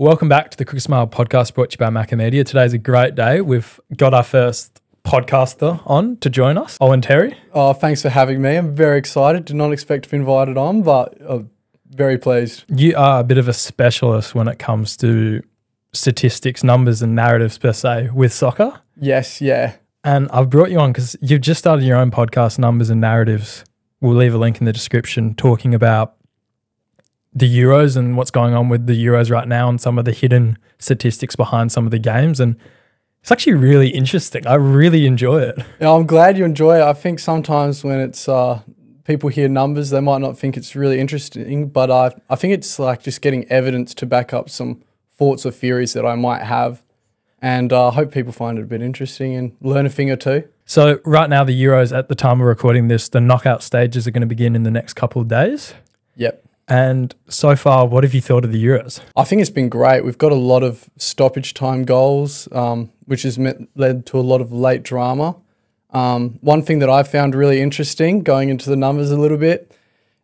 Welcome back to the Crooked Smile podcast brought to you by Macromedia. Today's a great day. We've got our first podcaster on to join us, Owen Terry. Oh, thanks for having me. I'm very excited. Did not expect to be invited on, but I'm very pleased. You are a bit of a specialist when it comes to statistics, numbers, and narratives per se with soccer. Yes, yeah. And I've brought you on because you've just started your own podcast, Numbers and Narratives. We'll leave a link in the description talking about the Euros and what's going on with the Euros right now and some of the hidden statistics behind some of the games. And it's actually really interesting. I really enjoy it. Yeah, I'm glad you enjoy it. I think sometimes when it's uh, people hear numbers, they might not think it's really interesting, but I I think it's like just getting evidence to back up some thoughts or theories that I might have, and uh, I hope people find it a bit interesting and learn a thing or two. So right now, the Euros at the time of recording this, the knockout stages are going to begin in the next couple of days. Yep. And so far, what have you thought of the Euros? I think it's been great. We've got a lot of stoppage time goals, um, which has met, led to a lot of late drama. Um, one thing that I found really interesting, going into the numbers a little bit,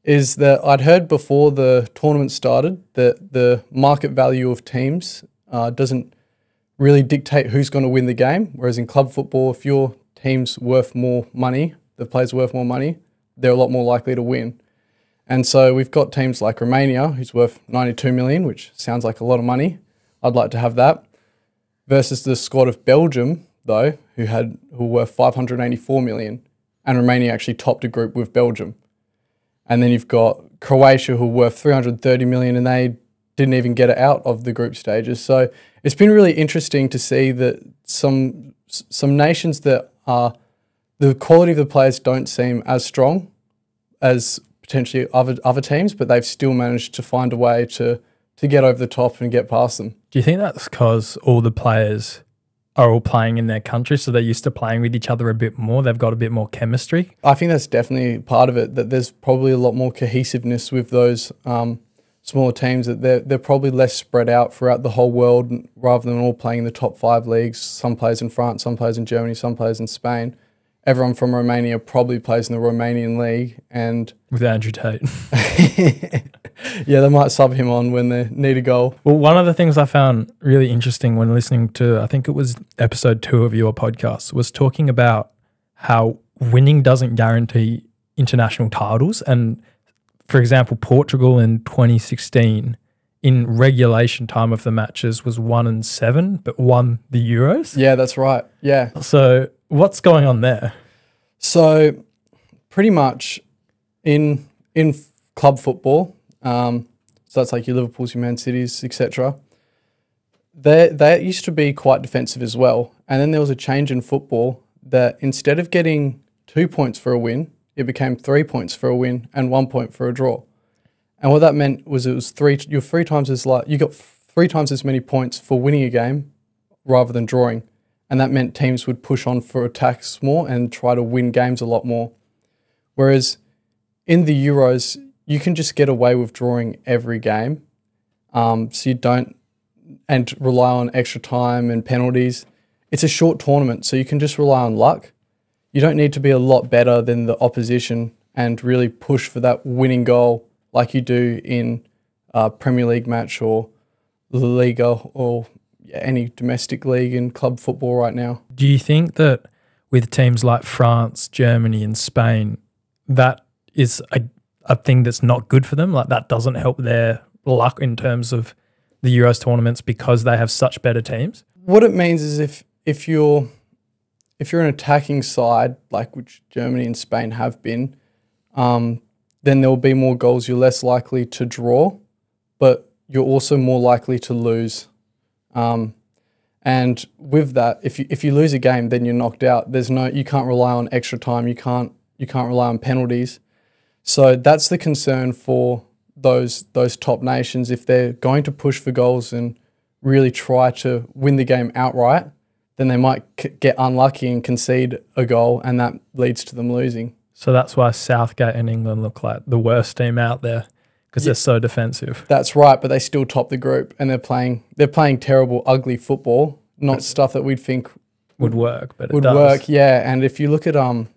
is that I'd heard before the tournament started that the market value of teams uh, doesn't really dictate who's going to win the game. Whereas in club football, if your team's worth more money, the players worth more money, they're a lot more likely to win. And so we've got teams like Romania, who's worth 92 million, which sounds like a lot of money. I'd like to have that. Versus the squad of Belgium, though, who had who were 584 million, and Romania actually topped a group with Belgium. And then you've got Croatia, who were worth 330 million, and they didn't even get it out of the group stages. So it's been really interesting to see that some some nations that are the quality of the players don't seem as strong as potentially other other teams, but they've still managed to find a way to to get over the top and get past them. Do you think that's because all the players are all playing in their country, so they're used to playing with each other a bit more? They've got a bit more chemistry. I think that's definitely part of it. That there's probably a lot more cohesiveness with those um, smaller teams. That they're they're probably less spread out throughout the whole world, rather than all playing in the top five leagues. Some players in France, some players in Germany, some players in Spain everyone from Romania probably plays in the Romanian league, and with Andrew Tate. yeah, they might sub him on when they need a goal. Well, one of the things I found really interesting when listening to, I think it was episode two of your podcast, was talking about how winning doesn't guarantee international titles. And for example, Portugal in 2016 in regulation time of the matches was one and seven, but won the Euros. Yeah, that's right. Yeah. So what's going on there? So pretty much in in club football, um, so that's like your Liverpool's, your Man Cities, etc. They they used to be quite defensive as well, and then there was a change in football that instead of getting two points for a win, it became three points for a win and one point for a draw. And what that meant was it was three. You're three times as like you got three times as many points for winning a game rather than drawing, and that meant teams would push on for attacks more and try to win games a lot more. Whereas in the Euros, you can just get away with drawing every game, um, so you don't and rely on extra time and penalties. It's a short tournament, so you can just rely on luck. You don't need to be a lot better than the opposition and really push for that winning goal like you do in a Premier League match or La Liga or any domestic league in club football right now. Do you think that with teams like France, Germany, and Spain, that is a, a thing that's not good for them? Like that doesn't help their luck in terms of the Euros tournaments because they have such better teams? What it means is if if you're if you're an attacking side like which Germany and Spain have been, um, then there will be more goals. You're less likely to draw, but you're also more likely to lose. Um, and with that, if you if you lose a game, then you're knocked out. There's no you can't rely on extra time. You can't you can't rely on penalties. So that's the concern for those those top nations. If they're going to push for goals and really try to win the game outright, then they might get unlucky and concede a goal, and that leads to them losing. So that's why Southgate and England look like the worst team out there because yeah. they're so defensive. That's right, but they still top the group and they're playing they're playing terrible, ugly football, not stuff that we'd think would work, but would work. Yeah, and if you look at um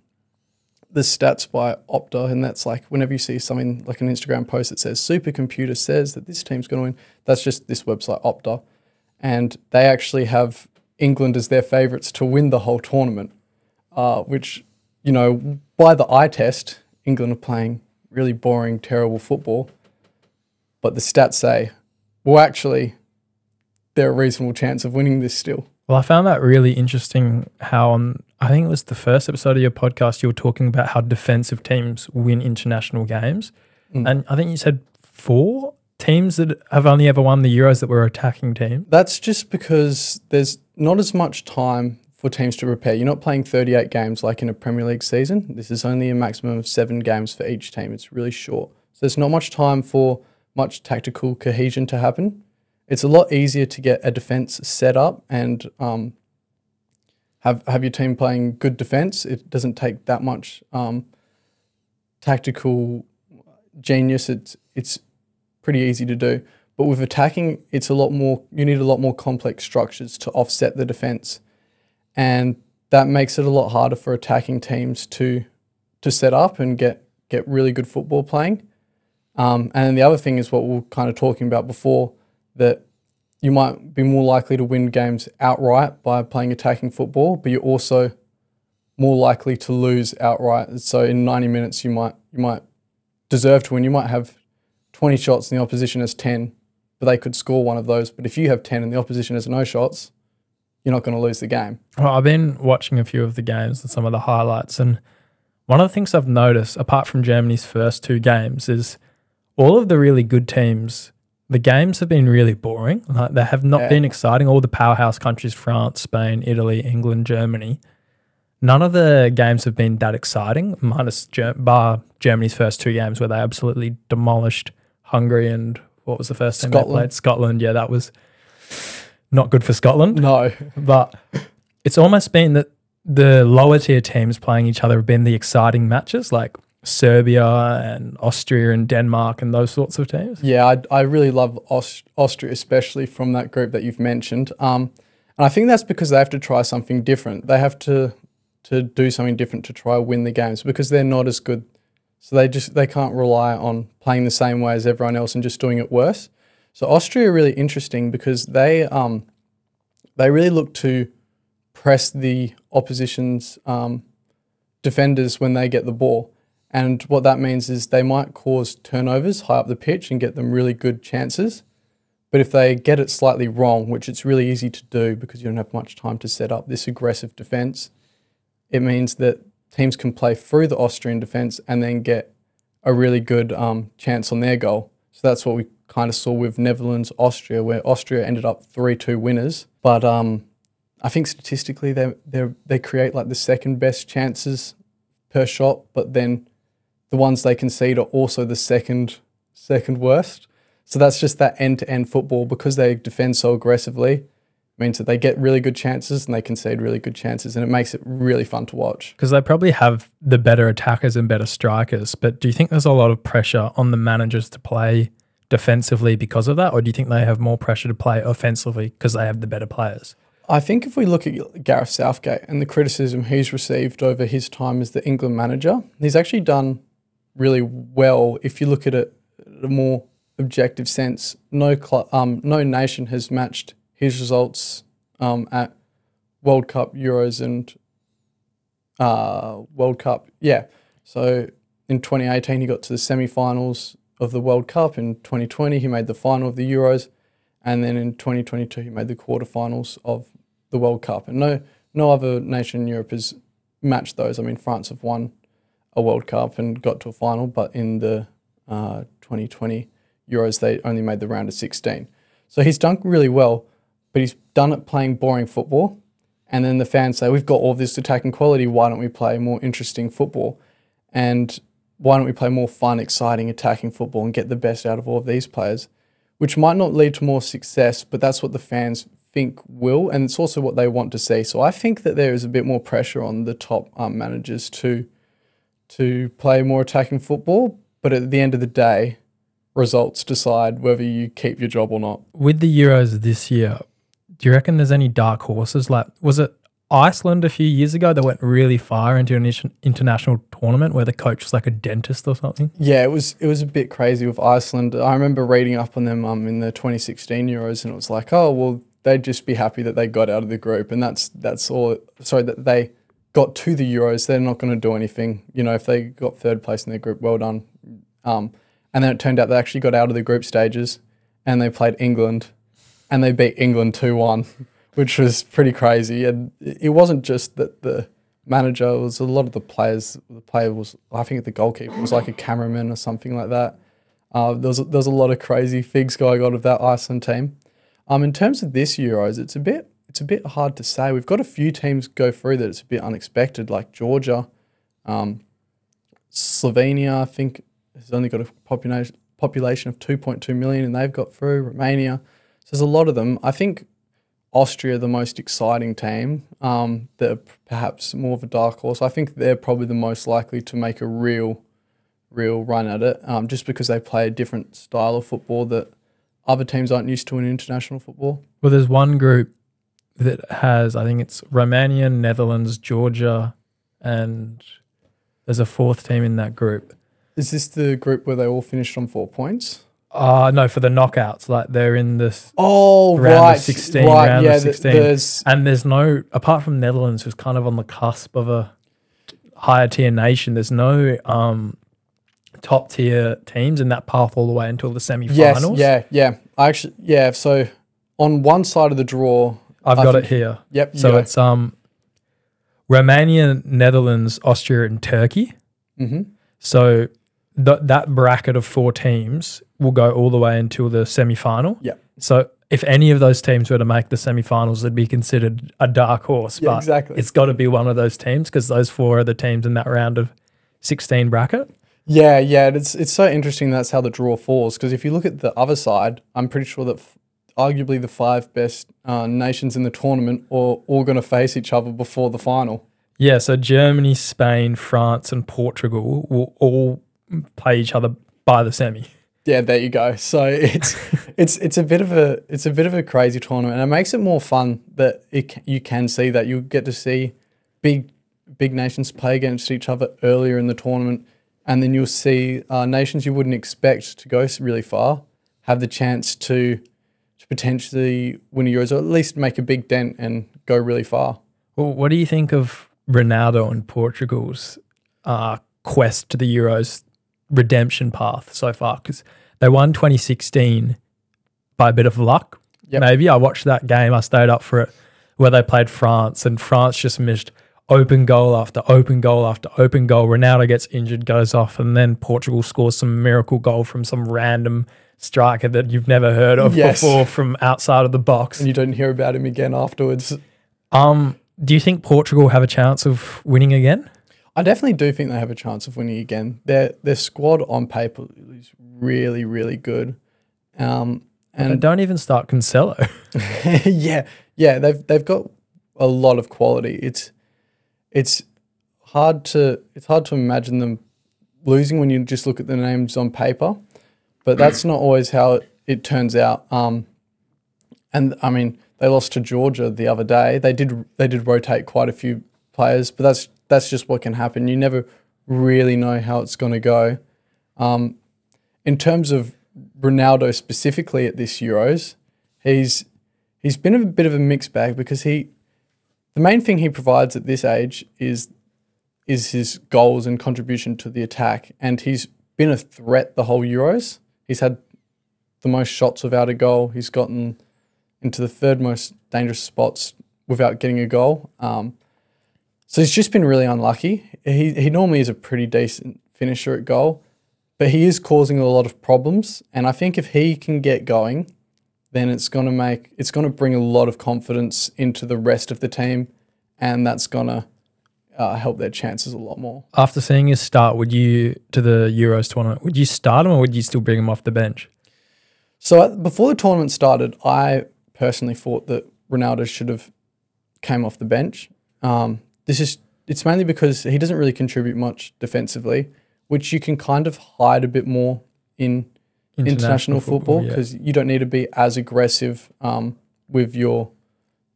the stats by Opta, and that's like whenever you see something like an Instagram post that says supercomputer says that this team's going to win, that's just this website Opta, and they actually have England as their favourites to win the whole tournament, uh, which you know by the eye test, England are playing really boring, terrible football, but the stats say, well, actually, they're a reasonable chance of winning this still. Well, I found that really interesting how on I think it was the first episode of your podcast you were talking about how defensive teams win international games. Mm. And I think you said four teams that have only ever won the Euros that were attacking teams. That's just because there's not as much time for teams to prepare. You're not playing 38 games like in a Premier League season. This is only a maximum of seven games for each team. It's really short. So there's not much time for much tactical cohesion to happen. It's a lot easier to get a defense set up and um, have have your team playing good defense. It doesn't take that much um, tactical genius. It's it's pretty easy to do. But with attacking, it's a lot more. You need a lot more complex structures to offset the defense, and that makes it a lot harder for attacking teams to to set up and get get really good football playing. Um, and then the other thing is what we are kind of talking about before that you might be more likely to win games outright by playing attacking football, but you're also more likely to lose outright. So in 90 minutes, you might you might deserve to win. You might have 20 shots and the opposition has 10, but they could score one of those. But if you have 10 and the opposition has no shots, you're not going to lose the game. Well, I've been watching a few of the games and some of the highlights, and one of the things I've noticed, apart from Germany's first two games, is all of the really good teams the games have been really boring. Like they have not Yeah. been exciting. All the powerhouse countries, France, Spain, Italy, England, Germany, none of the games have been that exciting, minus Ger- bar Germany's first two games where they absolutely demolished Hungary and what was the first team they Scotland. played? Scotland. Yeah, that was not good for Scotland. No. But it's almost been that the lower tier teams playing each other have been the exciting matches, like Serbia and Austria and Denmark and those sorts of teams. Yeah, I, I really love Aust- Austria, especially from that group that you've mentioned. Um, and I think that's because they have to try something different. They have to to do something different to try win the games because they're not as good. So they just they can't rely on playing the same way as everyone else and just doing it worse. So Austria are really interesting because they um, they really look to press the opposition's um, defenders when they get the ball. And what that means is they might cause turnovers high up the pitch and get them really good chances. But if they get it slightly wrong, which it's really easy to do because you don't have much time to set up this aggressive defense, it means that teams can play through the Austrian defense and then get a really good um, chance on their goal. So that's what we kind of saw with Netherlands, Austria, where Austria ended up 3 2 winners. But um, I think statistically they they create like the second best chances per shot, but then the ones they concede are also the second second worst. So that's just that end to end football because they defend so aggressively means that they get really good chances and they concede really good chances and it makes it really fun to watch. Because they probably have the better attackers and better strikers. But do you think there's a lot of pressure on the managers to play defensively because of that? Or do you think they have more pressure to play offensively because they have the better players? I think if we look at Gareth Southgate and the criticism he's received over his time as the England manager, he's actually done really well if you look at it in a more objective sense. No um, no nation has matched his results um, at World Cup, Euros, and uh, World Cup. Yeah. So in 2018, he got to the semi-finals of the World Cup. In 2020, he made the final of the Euros, and then in 2022, he made the quarterfinals of the World Cup. And no, no other nation in Europe has matched those. I mean, France have won a World Cup and got to a final, but in the uh, 2020 Euros, they only made the round of 16. So he's done really well, but he's done it playing boring football. And then the fans say, We've got all this attacking quality. Why don't we play more interesting football? And why don't we play more fun, exciting, attacking football and get the best out of all of these players? Which might not lead to more success, but that's what the fans think will. And it's also what they want to see. So I think that there is a bit more pressure on the top um, managers to, to play more attacking football. But at the end of the day, results decide whether you keep your job or not. With the Euros this year, do you reckon there's any dark horses? Like, was it Iceland a few years ago that went really far into an international tournament where the coach was like a dentist or something? Yeah, it was it was a bit crazy with Iceland. I remember reading up on them um, in the 2016 Euros, and it was like, oh well, they'd just be happy that they got out of the group, and that's that's all. Sorry, that they got to the Euros. They're not going to do anything. You know, if they got third place in their group, well done. Um, and then it turned out they actually got out of the group stages, and they played England, and they beat England two one, which was pretty crazy. And it wasn't just that the manager it was a lot of the players. The player was, I think, the goalkeeper was like a cameraman or something like that. Uh, there was there was a lot of crazy figs going on of that Iceland team. Um, in terms of this Euros, it's a bit it's a bit hard to say. We've got a few teams go through that it's a bit unexpected, like Georgia, um, Slovenia. I think has only got a population population of 2.2 million, and they've got through. Romania, so there's a lot of them. I think Austria, the most exciting team, um, they're perhaps more of a dark horse. I think they're probably the most likely to make a real, real run at it, um, just because they play a different style of football that other teams aren't used to in international football. Well, there's one group that has, I think it's Romania, Netherlands, Georgia, and there's a fourth team in that group. Is this the group where they all finished on four points? Uh no, for the knockouts, like they're in this Oh, round right. of sixteen, right, round yeah, of sixteen, there's, and there's no apart from Netherlands, who's kind of on the cusp of a higher tier nation. There's no um top tier teams in that path all the way until the semi yes, yeah, yeah. I actually, yeah. So on one side of the draw, I've I got it here. yep. So it's um Romania, Netherlands, Austria, and Turkey. hmm So th- that bracket of four teams will go all the way until the semi final. Yep. So if any of those teams were to make the semi-finals, it'd be considered a dark horse. Yeah, but exactly. it's got to be one of those teams because those four are the teams in that round of 16 bracket. Yeah, yeah. It's it's so interesting. That's how the draw falls. Because if you look at the other side, I'm pretty sure that f- arguably the five best uh, nations in the tournament are all going to face each other before the final. Yeah, so Germany, Spain, France, and Portugal will all play each other by the semi. Yeah, there you go. So it's it's it's a bit of a it's a bit of a crazy tournament, and it makes it more fun that it, you can see that you get to see big big nations play against each other earlier in the tournament, and then you'll see uh, nations you wouldn't expect to go really far have the chance to to potentially win a Euros or at least make a big dent and go really far. Well, what do you think of Ronaldo and Portugal's uh, quest to the Euros redemption path so far? Because they won 2016 by a bit of luck. Yep. Maybe I watched that game. I stayed up for it where they played France, and France just missed open goal after open goal after open goal. Ronaldo gets injured, goes off, and then Portugal scores some miracle goal from some random striker that you've never heard of Yes. before from outside of the box. And you don't hear about him again afterwards. Um, do you think Portugal have a chance of winning again? I definitely do think they have a chance of winning again. Their their squad on paper is really really good, um, And don't even start Cancelo. yeah, yeah, they've they've got a lot of quality. It's it's hard to it's hard to imagine them losing when you just look at the names on paper, but that's not always how it, it turns out. Um, and I mean, they lost to Georgia the other day. They did they did rotate quite a few players, but that's that's just what can happen. You never really know how it's going to go. Um, in terms of Ronaldo specifically at this Euros, he's he's been a bit of a mixed bag because he the main thing he provides at this age is is his goals and contribution to the attack, and he's been a threat the whole Euros. He's had the most shots without a goal. He's gotten into the third most dangerous spots without getting a goal. Um, so he's just been really unlucky. He he normally is a pretty decent finisher at goal, but he is causing a lot of problems. And I think if he can get going, then it's going to make it's going to bring a lot of confidence into the rest of the team, and that's going to uh, help their chances a lot more. After seeing his start, would you to the Euros tournament? Would you start him or would you still bring him off the bench? So at, before the tournament started, I personally thought that Ronaldo should have came off the bench. Um, this is it's mainly because he doesn't really contribute much defensively, which you can kind of hide a bit more in international, football yeah. because you don't need to be as aggressive um, with your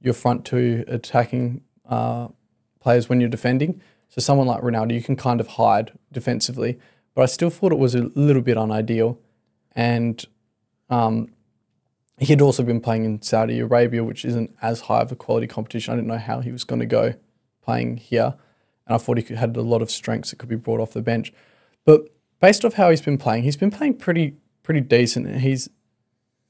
your front two attacking uh, players when you're defending. So someone like Ronaldo, you can kind of hide defensively, but I still thought it was a little bit unideal. And um, he had also been playing in Saudi Arabia, which isn't as high of a quality competition. I didn't know how he was going to go playing here, and I thought he had a lot of strengths that could be brought off the bench. But based off how he's been playing, he's been playing pretty pretty decent. He's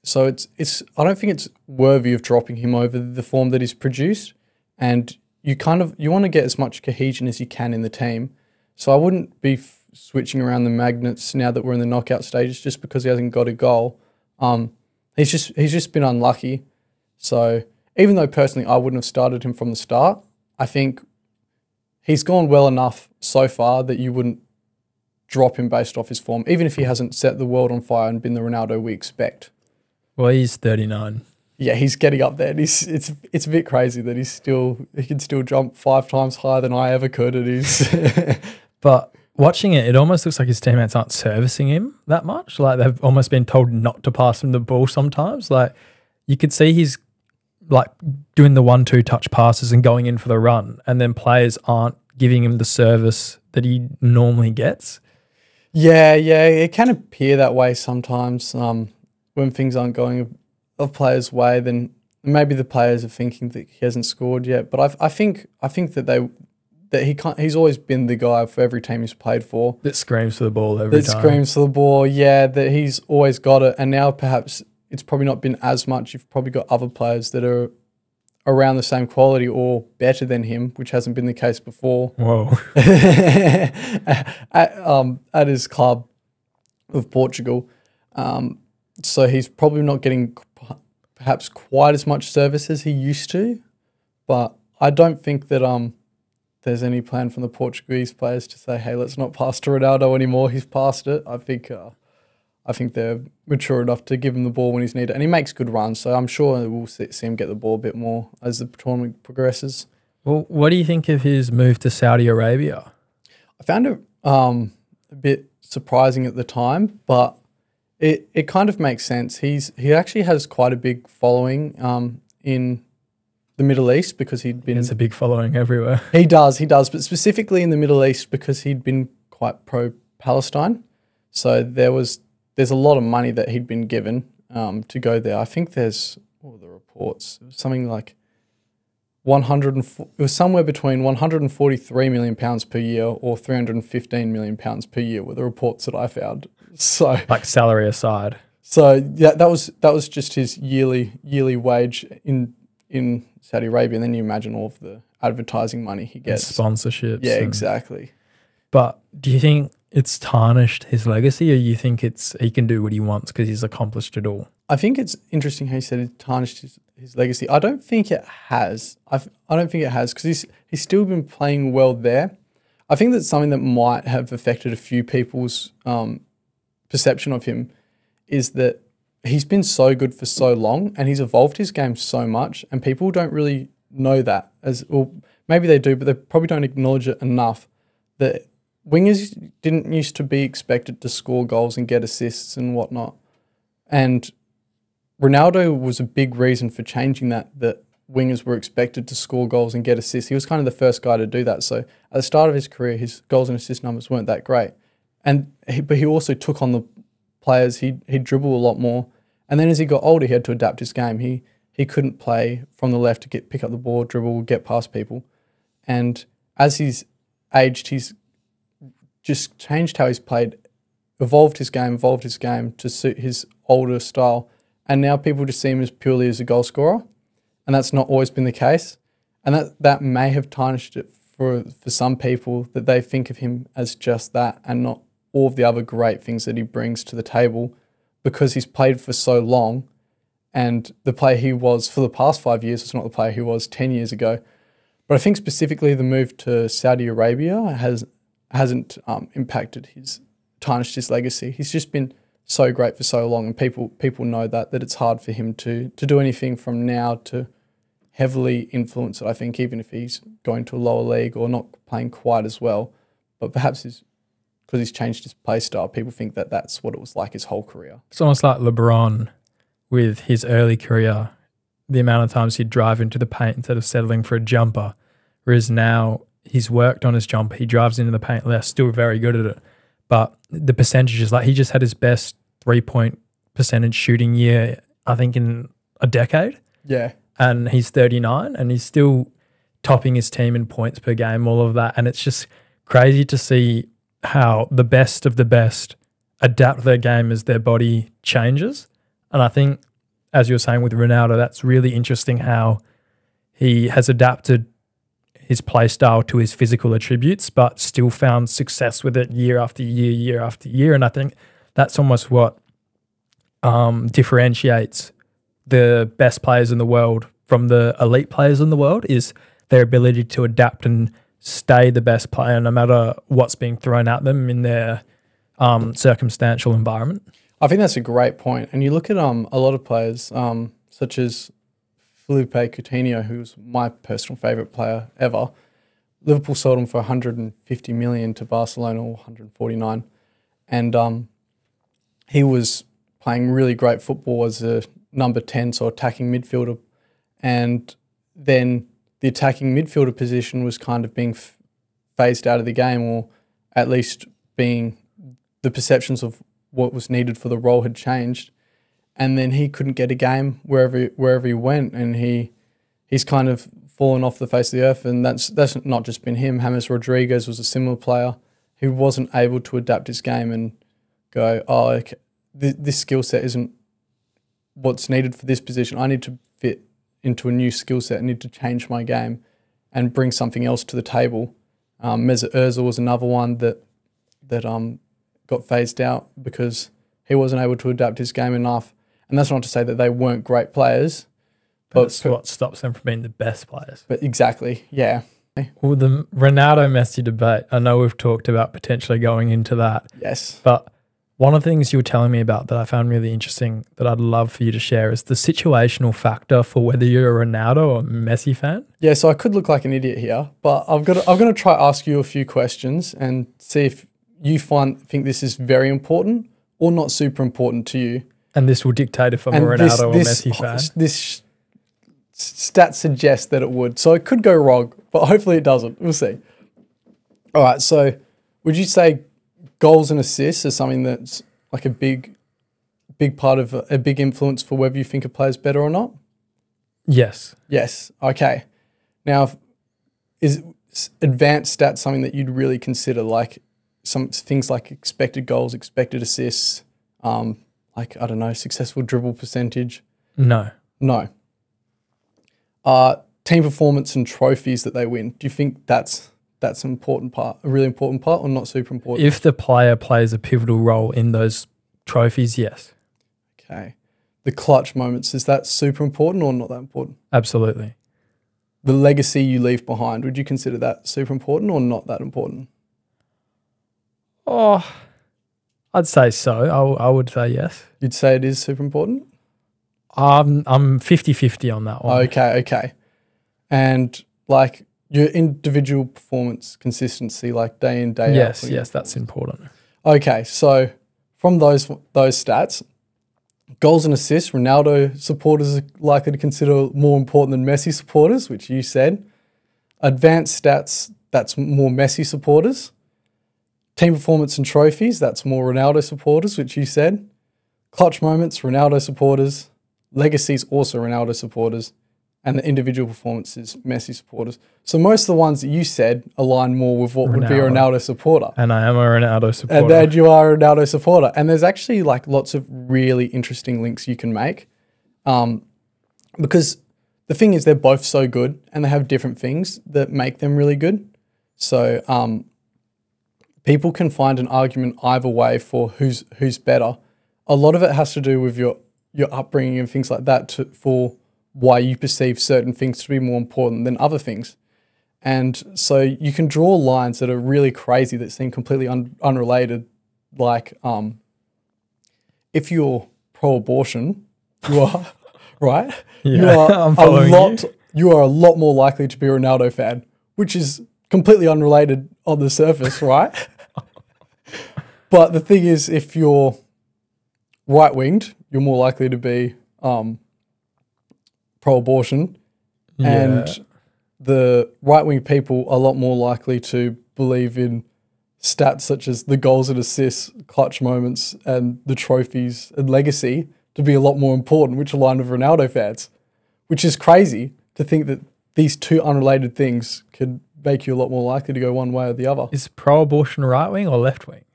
so it's it's I don't think it's worthy of dropping him over the form that he's produced, and you kind of you want to get as much cohesion as you can in the team. So I wouldn't be switching around the magnets now that we're in the knockout stages just because he hasn't got a goal. Um, he's just he's just been unlucky. So even though personally I wouldn't have started him from the start, I think he's gone well enough so far that you wouldn't drop him based off his form, even if he hasn't set the world on fire and been the Ronaldo we expect. Well, he's 39. Yeah, he's getting up there. And he's, it's it's a bit crazy that he's still he can still jump five times higher than I ever could, and he's But watching it, it almost looks like his teammates aren't servicing him that much. Like they've almost been told not to pass him the ball sometimes. Like you could see he's like doing the one two touch passes and going in for the run, and then players aren't giving him the service that he normally gets. Yeah, yeah, it can appear that way sometimes um, when things aren't going a player's way. Then maybe the players are thinking that he hasn't scored yet. But I, I think I think that they that he can't. He's always been the guy for every team he's played for That screams for the ball every that time. screams for the ball. Yeah, that he's always got it. And now perhaps it's probably not been as much. You've probably got other players that are around the same quality or better than him, which hasn't been the case before. Whoa. at, um, at his club of Portugal. Um, so he's probably not getting perhaps quite as much service as he used to. But I don't think that um, there's any plan from the Portuguese players to say, "Hey, let's not pass to Ronaldo anymore. He's passed it." I think uh, I think they're mature enough to give him the ball when he's needed, and he makes good runs. So I'm sure we'll see, see him get the ball a bit more as the tournament progresses. Well, what do you think of his move to Saudi Arabia? I found it um, a bit surprising at the time, but it, it kind of makes sense. He's he actually has quite a big following um, in the Middle East because he'd been It's a big following everywhere. he does he does, but specifically in the Middle East because he'd been quite pro Palestine. So there was there's a lot of money that he'd been given um, to go there. I think there's what were the reports? Something like 100 and, it was somewhere between 143 million pounds per year or 315 million pounds per year were the reports that I found. So Like salary aside. so yeah, that was that was just his yearly yearly wage in in Saudi Arabia, and then you imagine all of the advertising money he and gets. sponsorships. Yeah, and- exactly. But do you think it's tarnished his legacy, or you think it's he can do what he wants because he's accomplished it all? I think it's interesting how you said it tarnished his, his legacy. I don't think it has. I've, I don't think it has because he's he's still been playing well there. I think that's something that might have affected a few people's um, perception of him is that he's been so good for so long and he's evolved his game so much, and people don't really know that as well. Maybe they do, but they probably don't acknowledge it enough. That wingers didn't used to be expected to score goals and get assists and whatnot, and Ronaldo was a big reason for changing that. That wingers were expected to score goals and get assists. He was kind of the first guy to do that. So at the start of his career, his goals and assist numbers weren't that great, and he, but he also took on the players. He he dribble a lot more, and then as he got older, he had to adapt his game. He he couldn't play from the left to get pick up the ball, dribble, get past people, and as he's aged, he's just changed how he's played, evolved his game, evolved his game to suit his older style, and now people just see him as purely as a goal scorer, and that's not always been the case, and that that may have tarnished it for for some people that they think of him as just that and not all of the other great things that he brings to the table, because he's played for so long, and the player he was for the past five years is not the player he was ten years ago. But I think specifically the move to Saudi Arabia has hasn't um, impacted his tarnished his legacy. He's just been so great for so long, and people people know that that it's hard for him to to do anything from now to heavily influence it. I think even if he's going to a lower league or not playing quite as well, but perhaps he's because he's changed his play style. People think that that's what it was like his whole career. It's almost like LeBron with his early career, the amount of times he'd drive into the paint instead of settling for a jumper. Whereas now he's worked on his jumper, he drives into the paint less, still very good at it. But the percentages, like he just had his best three point percentage shooting year, I think, in a decade. Yeah. And he's 39 and he's still topping his team in points per game, all of that. And it's just crazy to see how the best of the best adapt their game as their body changes. And I think, as you were saying with Ronaldo, that's really interesting how he has adapted his play style to his physical attributes, but still found success with it year after year, year after year. And I think that's almost what um, differentiates the best players in the world from the elite players in the world is their ability to adapt and stay the best player no matter what's being thrown at them in their um, circumstantial environment. I think that's a great point. And you look at um a lot of players, um, such as Felipe Coutinho, who was my personal favourite player ever. Liverpool sold him for 150 million to Barcelona, or 149, and um, he was playing really great football as a number 10, so attacking midfielder, and then the attacking midfielder position was kind of being phased out of the game, or at least being the perceptions of what was needed for the role had changed, and then he couldn't get a game wherever wherever he went, and he he's kind of fallen off the face of the earth, and that's that's not just been him. James Rodriguez was a similar player who wasn't able to adapt his game and go, oh, okay, th- this skill set isn't what's needed for this position. I need to fit into a new skill set. I need to change my game and bring something else to the table. Um, Mesut Ozil was another one that that um got phased out because he wasn't able to adapt his game enough. And that's not to say that they weren't great players, But that's what stops them from being the best players. but exactly, yeah, Well, the Ronaldo Messi debate, I know we've talked about potentially going into that, yes, but one of the things you were telling me about that I found really interesting that I'd love for you to share is the situational factor for whether you're a Ronaldo or Messi fan. yeah. So I could look like an idiot here, but I've got to, I'm going to try to ask you a few questions and see if you find think this is very important or not super important to you. And this will dictate if I'm And a this- Ronaldo this, or Messi fan. This stat suggests that it would. So it could go wrong, but hopefully it doesn't. We'll see. All right. So would you say goals and assists are something that's like a big, big part of a, a big influence for whether you think a player's better or not? Yes. Yes. Okay. Now, is advanced stats something that you'd really consider, like some things like expected goals, expected assists, um, like I don't know, successful dribble percentage? No. No. Uh, team performance and trophies that they win. Do you think that's that's an important part, a really important part, or not super important? If the player plays a pivotal role in those trophies, yes. okay. The clutch moments is that super important or not that important? Absolutely. The legacy you leave behind, would you consider that super important or not that important? Oh, I'd say so. I, I would say yes. You'd say it is super important. Um, I'm 50 50 on that one. Okay, okay. And like your individual performance consistency, like day in day out. yes, yes, that's important. Okay, so from those those stats, goals and assists, Ronaldo supporters are likely to consider more important than Messi supporters, which you said. Advanced stats, that's more Messi supporters. Team performance and trophies, that's more Ronaldo supporters, which you said. Clutch moments, Ronaldo supporters. Legacies, also Ronaldo supporters. And the individual performances, Messi supporters. So most of the ones that you said align more with what would be a Ronaldo. Ronaldo supporter And I am a Ronaldo supporter. and then you are a Ronaldo supporter. And there's actually like lots of really interesting links you can make, um, because the thing is they're both so good and they have different things that make them really good. So um, people can find an argument either way for who's who's better. A lot of it has to do with your your upbringing and things like that to, for why you perceive certain things to be more important than other things. And so you can draw lines that are really crazy that seem completely un- unrelated. Like, um, if you're pro-abortion, you are right. you Yeah, are I'm a lot. You. are a lot more likely to be a Ronaldo fan, which is completely unrelated on the surface, right? but the thing is, if you're right-winged, you're more likely to be um, pro-abortion, yeah. and the right wing people are a lot more likely to believe in stats such as the goals and assists, clutch moments, and the trophies and legacy to be a lot more important, which align with Ronaldo fans, which is crazy to think that these two unrelated things could make you a lot more likely to go one way or the other. Is pro abortion right wing or left wing?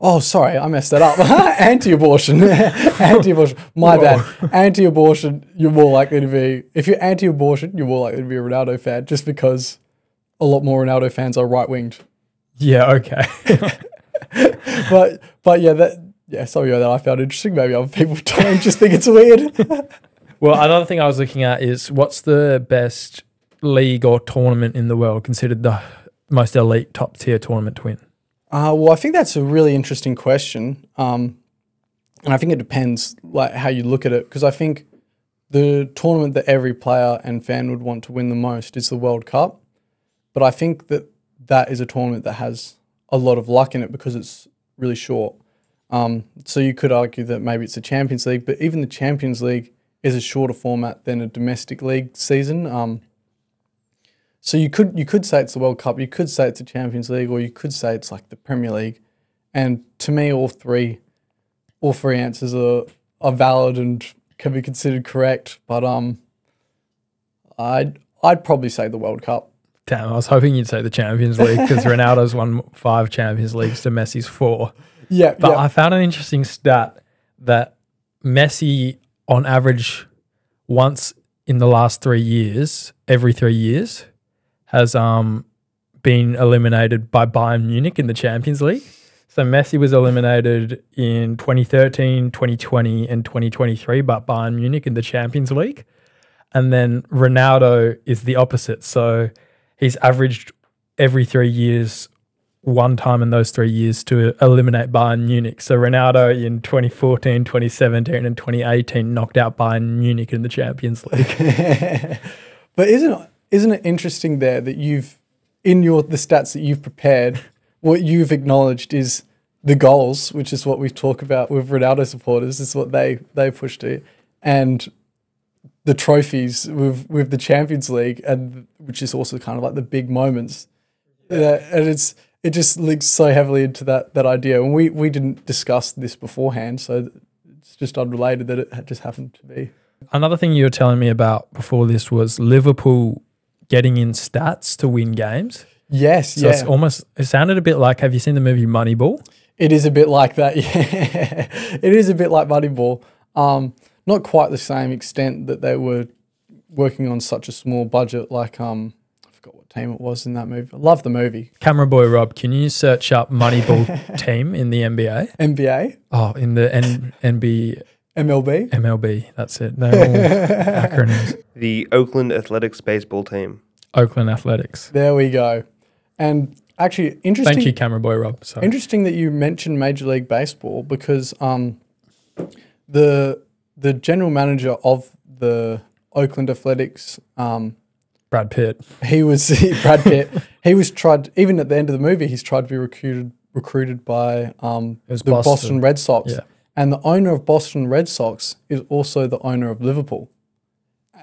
Oh, sorry, I messed that up. anti-abortion, anti-abortion. My Whoa. bad. Anti-abortion. You're more likely to be if you're anti-abortion, you're more likely to be a Ronaldo fan, just because a lot more Ronaldo fans are right-winged. Yeah, okay. But but yeah, that yeah, sorry that. I found interesting. Maybe other people don't just think it's weird. well, another thing I was looking at is what's the best league or tournament in the world considered the most elite top tier tournament to win? Uh, well, I think that's a really interesting question, um, and I think it depends like how you look at it. Because I think the tournament that every player and fan would want to win the most is the World Cup, but I think that that is a tournament that has a lot of luck in it because it's really short. Um, so you could argue that maybe it's a Champions League, but even the Champions League is a shorter format than a domestic league season. Um, so you could you could say it's the World Cup, you could say it's the Champions League, or you could say it's like the Premier League. And to me, all three, all three answers are are valid and can be considered correct. But um, I'd I'd probably say the World Cup. Damn, I was hoping you'd say the Champions League because Ronaldo's won five Champions Leagues to Messi's four. Yeah, But yeah. I found an interesting stat that Messi, on average, once in the last three years, every three years, has um been eliminated by Bayern Munich in the Champions League. So Messi was eliminated in 2013, 2020, and 2023 by Bayern Munich in the Champions League. And then Ronaldo is the opposite. So he's averaged every three years one time in those three years to eliminate Bayern Munich. So Ronaldo in 2014, 2017, and 2018 knocked out Bayern Munich in the Champions League. But isn't it, isn't it interesting there that you've in your the stats that you've prepared, what you've acknowledged is the goals, which is what we talk about with Ronaldo supporters, is what they they push to, and the trophies with with the Champions League, and which is also kind of like the big moments, yeah. Uh, and it's it just links so heavily into that that idea. And we we didn't discuss this beforehand, so it's just unrelated that it just happened to be. Another thing you were telling me about before this was Liverpool getting in stats to win games. Yes, So yeah. it's almost it sounded a bit like have you seen the movie Moneyball? It is a bit like that. Yeah, it is a bit like Moneyball. Um, not quite the same extent that they were working on such a small budget. Like um, I forgot what team it was in that movie. I love the movie. Camera boy Rob, can you search up Moneyball team in the NBA? NBA, Oh, in the N- NB MLB. MLB. That's it. They're all acronyms. The Oakland Athletics baseball team. Oakland Athletics. There we go. And actually, interesting. Thank you, camera boy Rob. Sorry. Interesting that you mentioned Major League Baseball because um, the the general manager of the Oakland Athletics, um, Brad Pitt. he was Brad Pitt. he was tried even at the end of the movie. He's tried to be recruited recruited by um, the Boston. Boston. Red Sox, Yeah. And the owner of Boston Red Sox is also the owner of Liverpool,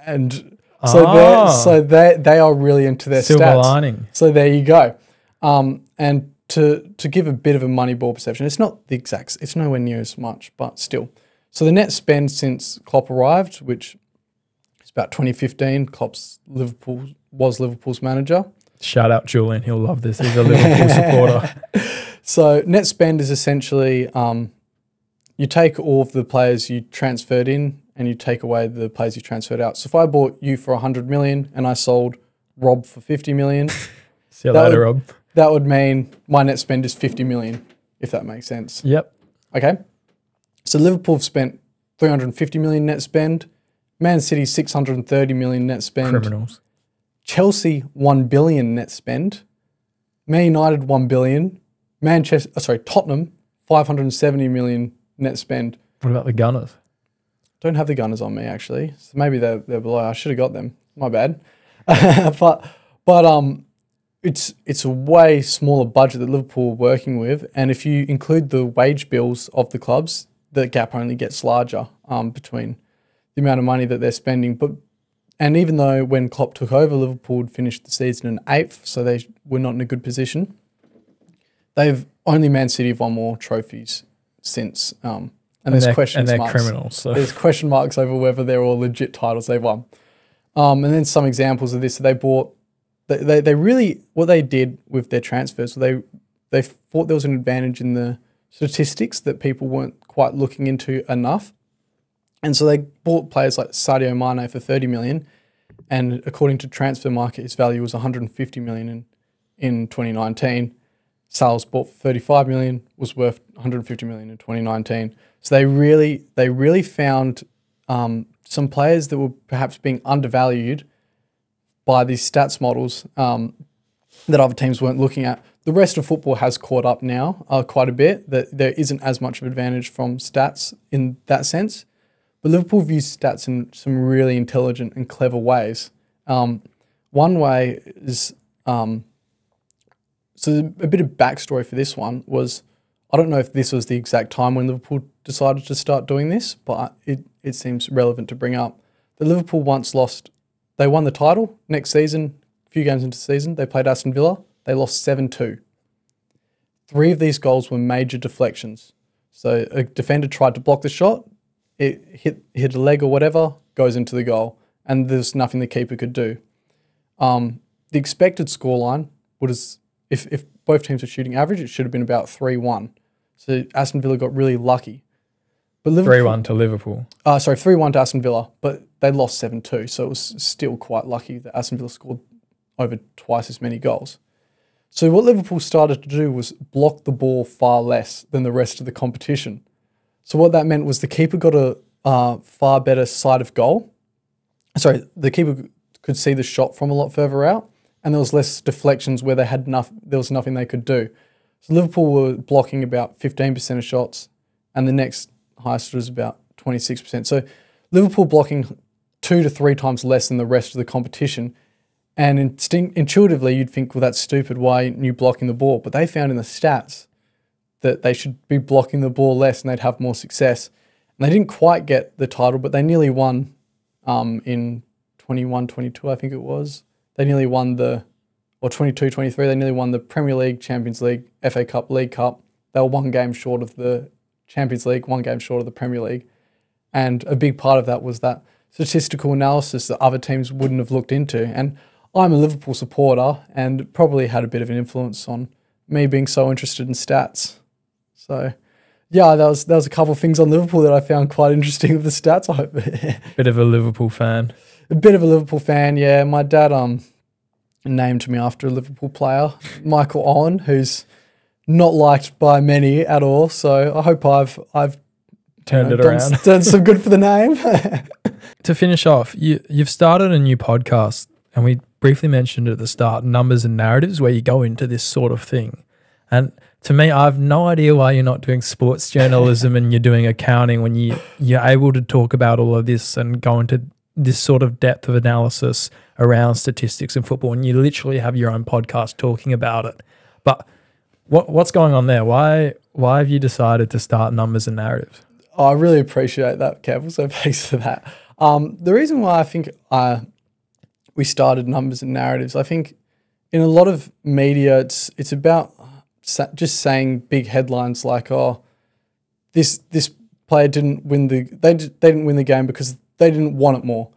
and so they so they they are really into their Silver stats. lining. So there you go. Um, and to to give a bit of a Moneyball perception, it's not the exact, it's nowhere near as much, but still. So the net spend since Klopp arrived, which is about 2015, Klopp's Liverpool was Liverpool's manager. Shout out Julian. He'll love this. He's a Liverpool supporter. So net spend is essentially um, you take all of the players you transferred in and you take away the players you transferred out. So if I bought you for 100 million and I sold Rob for 50 million, See you That later, would- Rob. that would mean my net spend is 50 million, if that makes sense. Yep. Okay. So Liverpool have spent 350 million net spend. Man City 630 million net spend. Criminals. Chelsea 1 billion net spend. Man United 1 billion. Manchester, oh, sorry, Tottenham 570 million net spend. What about the Gunners? Don't have the Gunners on me actually, so maybe they're, they're below. I should have got them. My bad. but but um, it's it's a way smaller budget that Liverpool are working with, and if you include the wage bills of the clubs, the gap only gets larger um, between the amount of money that they're spending. But and even though when Klopp took over, Liverpool finished the season in eighth, so they were not in a good position. They've only Man City have won more trophies since, um, and, there's they're, and they're marks. criminals. So There's question marks over whether they're all legit titles they've won. Um, and then some examples of this. They bought, they, they, they really, what they did with their transfers, they they thought there was an advantage in the statistics that people weren't quite looking into enough. And so they bought players like Sadio Mane for 30 million. And according to Transfermarkt, his value was 150 million in, in 2019. Sal's bought for 35 million, was worth 150 million in 2019. So they really, they really found um, some players that were perhaps being undervalued by these stats models um, that other teams weren't looking at. The rest of football has caught up now uh, quite a bit. That there isn't as much of advantage from stats in that sense. But Liverpool views stats in some really intelligent and clever ways. Um, one way is um, so a bit of backstory for this one was I don't know if this was the exact time when Liverpool decided to start doing this, but it, it seems relevant to bring up. The Liverpool once lost, they won the title next season, a few games into the season, they played Aston Villa, they lost 7 2. Three of these goals were major deflections. So a defender tried to block the shot, it hit hit a leg or whatever, goes into the goal, and there's nothing the keeper could do. Um, the expected scoreline would have, if if both teams were shooting average, it should have been about three one. So Aston Villa got really lucky. But Liverpool, three one to Liverpool. uh, sorry, three one to Aston Villa, but they lost seven two, so it was still quite lucky that Aston Villa scored over twice as many goals. So what Liverpool started to do was block the ball far less than the rest of the competition. So what that meant was the keeper got a uh, far better sight of goal. Sorry, the keeper could see the shot from a lot further out, and there was less deflections where they had enough. There was nothing they could do. So Liverpool were blocking about fifteen percent of shots, and the next highest was about twenty six percent. So Liverpool blocking two to three times less than the rest of the competition. And instinct, intuitively, you'd think, well, that's stupid. Why aren't you blocking the ball? But they found in the stats that they should be blocking the ball less and they'd have more success. And they didn't quite get the title, but they nearly won um, in 21 22, I think it was. They nearly won the, or 22 23, they nearly won the Premier League, Champions League, FA Cup, League Cup. They were one game short of the Champions League, one game short of the Premier League. And a big part of that was that statistical analysis that other teams wouldn't have looked into. And I'm a Liverpool supporter and probably had a bit of an influence on me being so interested in stats. So, yeah, that was that was a couple of things on Liverpool that I found quite interesting with the stats. I hope Bit of a Liverpool fan. A bit of a Liverpool fan. Yeah, my dad um named me after a Liverpool player, Michael Owen, who's not liked by many at all. So I hope I've I've Turned you it know, done, around. done some good for the name. to finish off, you you've started a new podcast, and we briefly mentioned at the start numbers and narratives, where you go into this sort of thing. And to me, I have no idea why you're not doing sports journalism and you're doing accounting when you you're able to talk about all of this and go into this sort of depth of analysis around statistics in football, and you literally have your own podcast talking about it. But what what's going on there? Why why have you decided to start numbers and narratives? I really appreciate that, Kev. So thanks for that. Um, the reason why I think uh, we started numbers and narratives, I think in a lot of media, it's it's about just saying big headlines like, "Oh, this this player didn't win the they they didn't win the game because they didn't want it more,"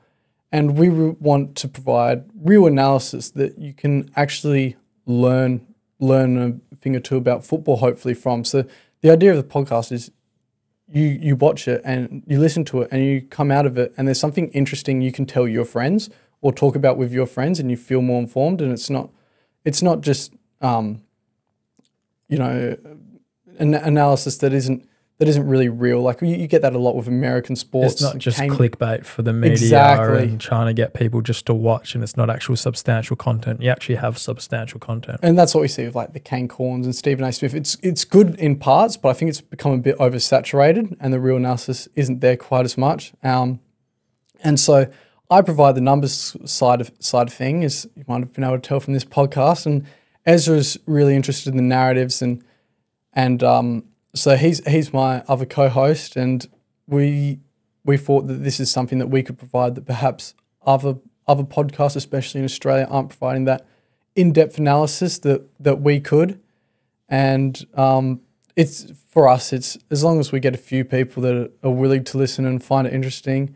and we want to provide real analysis that you can actually learn learn a thing or two about football, hopefully from. So the idea of the podcast is you you watch it and you listen to it and you come out of it and there's something interesting you can tell your friends or talk about with your friends and you feel more informed and it's not it's not just um, you know an analysis that isn't that isn't really real like you, you get that a lot with American sports It's not just Cam- clickbait for the media Exactly. and trying to get people just to watch, and it's not actual substantial content. You actually have substantial content. and that's what we see with like the Kane Corns and Stephen A. Smith. It's it's good in parts, but I think it's become a bit oversaturated, and the real analysis isn't there quite as much. Um, and so I provide the numbers side of side of thing, as you might have been able to tell from this podcast. And Ezra's really interested in the narratives, and and um, so he's he's my other co-host, and we we thought that this is something that we could provide that perhaps other other podcasts, especially in Australia, aren't providing that in-depth analysis that that we could. And um, it's for us. It's as long as we get a few people that are willing to listen and find it interesting.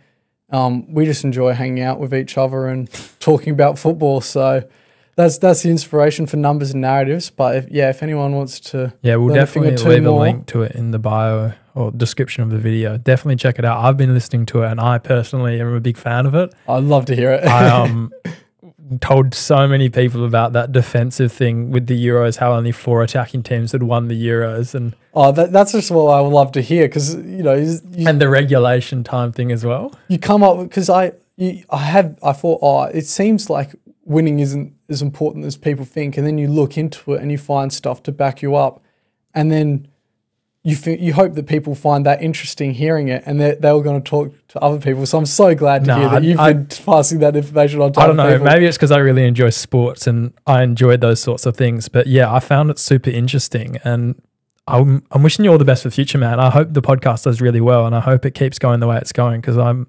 Um, we just enjoy hanging out with each other and talking about football. So that's that's the inspiration for numbers and narratives. But if, yeah, if anyone wants to, Yeah, we'll learn a thing definitely leave a link to it in the bio or description of the video. Definitely check it out. I've been listening to it and I personally am a big fan of it. I'd love to hear it. I um told so many people about that defensive thing with the Euros, how only four attacking teams had won the Euros and oh, that, that's just what I would love to hear because you know you, you, and the regulation time thing as well. you come up because I you, I had I thought oh it seems like winning isn't as important as people think, and then you look into it and you find stuff to back you up, and then you you hope that people find that interesting hearing it, and they're they're going to talk to other people. So I'm so glad to Nah, hear that you've I- been passing that information on to I don't know. people. Maybe it's because I really enjoy sports and I enjoyed those sorts of things. But yeah, I found it super interesting. And I'm, I'm wishing you all the best for the future, man. I hope the podcast does really well and I hope it keeps going the way it's going because I'm,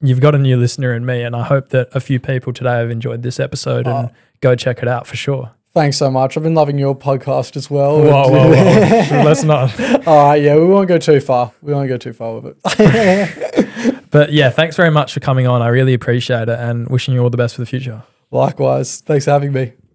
you've got a new listener in me. And I hope that a few people today have enjoyed this episode and oh. Go check it out for sure. Thanks so much. I've been loving your podcast as well. Whoa, whoa, whoa. Let's not. All right, yeah, we won't go too far. We won't go too far with it. But yeah, thanks very much for coming on. I really appreciate it and wishing you all the best for the future. Likewise. Thanks for having me.